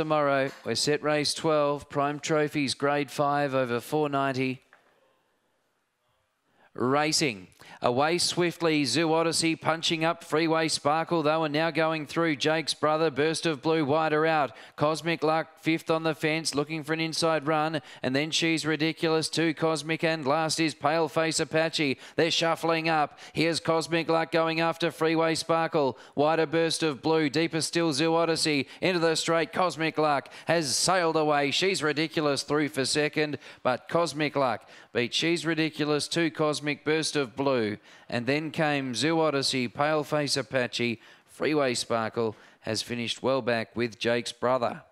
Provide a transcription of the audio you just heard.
tomorrow. We're set race 12. Prime Trophies grade 5 over 490. Racing. Away swiftly, Zoo Odyssey punching up Freeway Sparkle though and now going through Jake's brother, Burst of Blue wider out. Cosmic Luck fifth on the fence looking for an inside run and then she's ridiculous too. Cosmic and last is Pale Face Apache. They're shuffling up. Here's Cosmic Luck going after Freeway Sparkle. Wider Burst of Blue, deeper still Zoo Odyssey into the straight. Cosmic Luck has sailed away. She's ridiculous through for second, but Cosmic Luck beat She's Ridiculous to Cosmic Burst of Blue. And then came Zoo Odyssey, Paleface Apache, Freeway Sparkle has finished well back with Jake's brother.